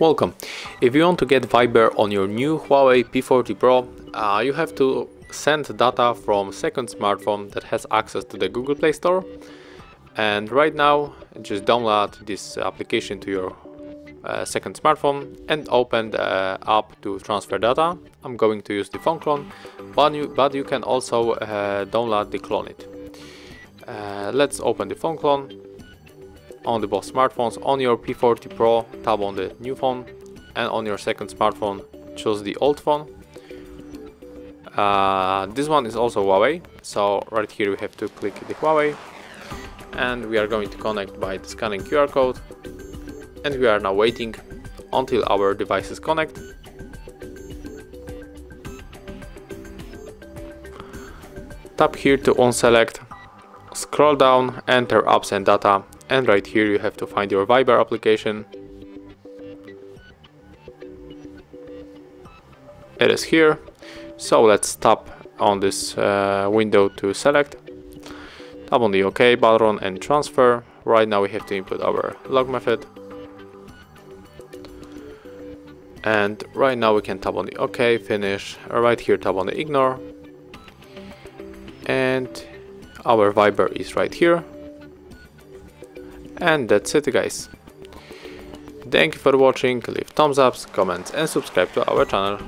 Welcome. If you want to get Viber on your new Huawei P40 Pro, uh, you have to send data from second smartphone that has access to the Google Play Store. And right now, just download this application to your uh, second smartphone and open the app to transfer data. I'm going to use the phone clone, but you, but you can also uh, download the CLONEit. Uh, let's open the phone clone on the both smartphones. On your P40 Pro, tap on the new phone, and on your second smartphone, choose the old phone. Uh, this one is also Huawei, so right here we have to click the Huawei, and we are going to connect by the scanning QR code and we are now waiting until our devices connect. Tap here to unselect, scroll down, enter apps and data and right here you have to find your Viber application. It is here, so let's tap on this uh, window to select. Tap on the OK button and transfer. Right now we have to input our log method and right now we can tap on the OK, finish, right here tap on the ignore and our Viber is right here and that's it guys. Thank you for watching, leave thumbs ups, comments and subscribe to our channel.